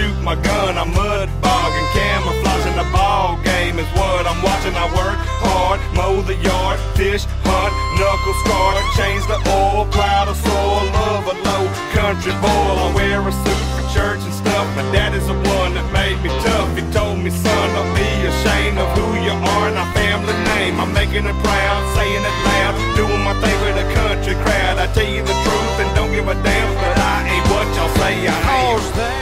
Shoot my gun, I'm mud bogging, camouflaging the ball game is what I'm watching. I work hard, mow the yard, fish, hunt, knuckle scar, change the oil, plow the soil, love a low country boy. I wear a suit for church and stuff. My daddy's the one that made me tough. He told me, son, don't be ashamed of who you are and our family name. I'm making it proud, saying it loud, doing my thing with a country crowd. I tell you the truth and don't give a damn, but I ain't what y'all say I am.